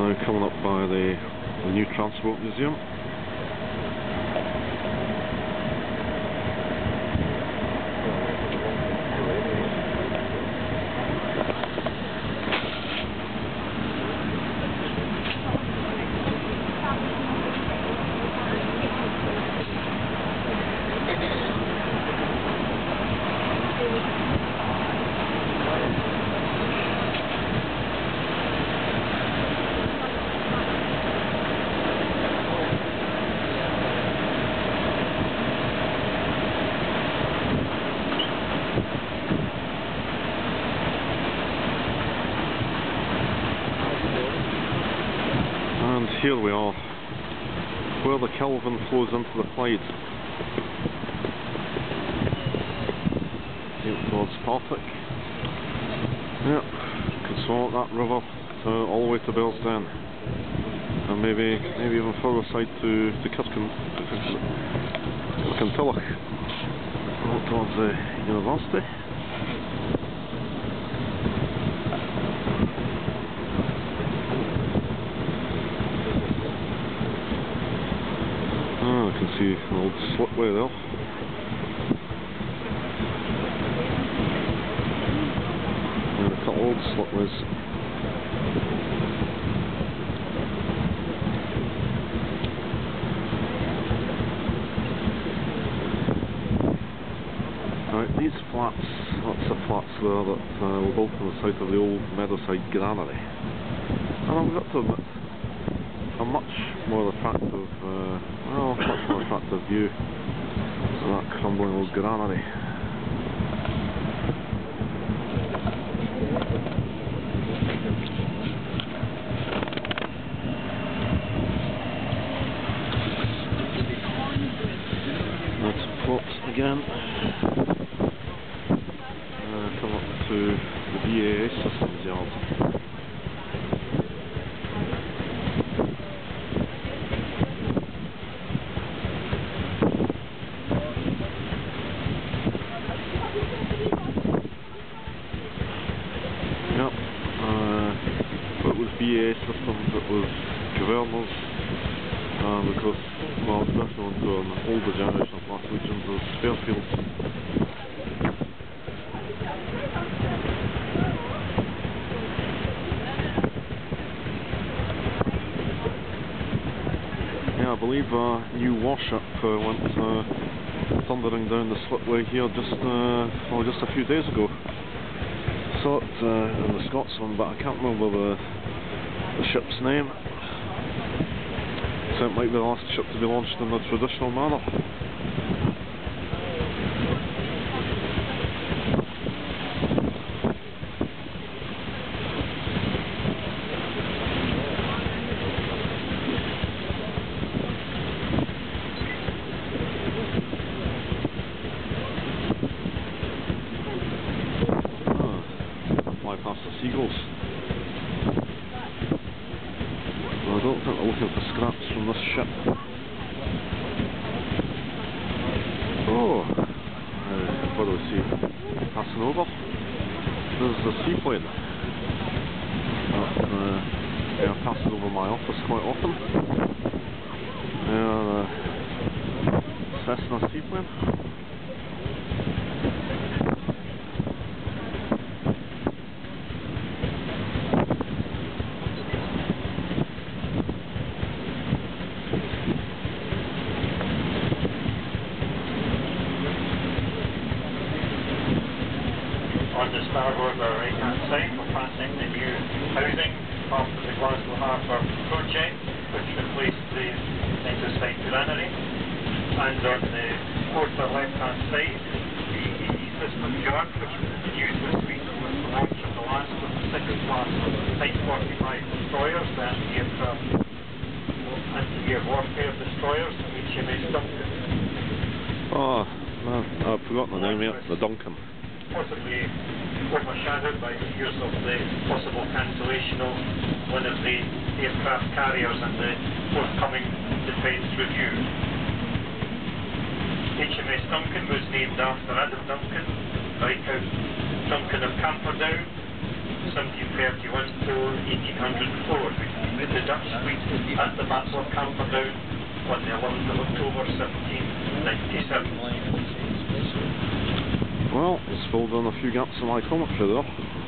now coming up by the, the new Transport Museum. And here we are, where the Kelvin flows into the Clyde. Here towards Partick. Yep, can up that river to, all the way to Bearsden. And maybe maybe even further side to, to Kirkin, Kirkintilloch. Out towards the university. Oh, I can see an old slipway there. And a couple old slipways. Right, these flats, that's the flats there that uh, were built on the site of the old Meadowside Granary. And I've got to admit, a much more attractive, uh, well, much more attractive view to that crumbling old granary. That's port again. Uh, come up to the BAE systems yard. Yep. Uh, systems, it was governors, um, because, well, especially on to an older generation of Legions, was Fairfield. Yeah, I believe a new warship uh, went uh, thundering down the slipway here just, uh, well, just a few days ago saw it uh, in the Scots one, but I can't remember the the ship's name. So it might be the last ship to be launched in the traditional manner. Ah, seagulls. Well, Think looking for scraps from this ship. Oh, uh, what do we see? Passing over. There's a seaplane. That, uh, yeah, passes over my office quite often. Yeah, uh, Cessna seaplane. On the starboard or right hand side, we're passing the new housing after the Glasgow Harbour project, which replaced the Meadowside Granary. And on the or left hand side, the EE system yard, which was used this week with the launch of the last of the second class of Type 45 destroyers, the anti-aircraft anti-air warfare destroyers, HMS Duncan. Oh, no, I've forgotten the name yet. The Duncan. Possibly overshadowed by news of the possible cancellation of one of the aircraft carriers and the forthcoming defence review. HMS Duncan was named after Adam Duncan, Viscount Duncan of Camperdown, 1731 to 1804, which the, the Dutch fleet at the Battle of Camperdown on the 11th of October 1797. Well, it's in a few gaps in my commentary there.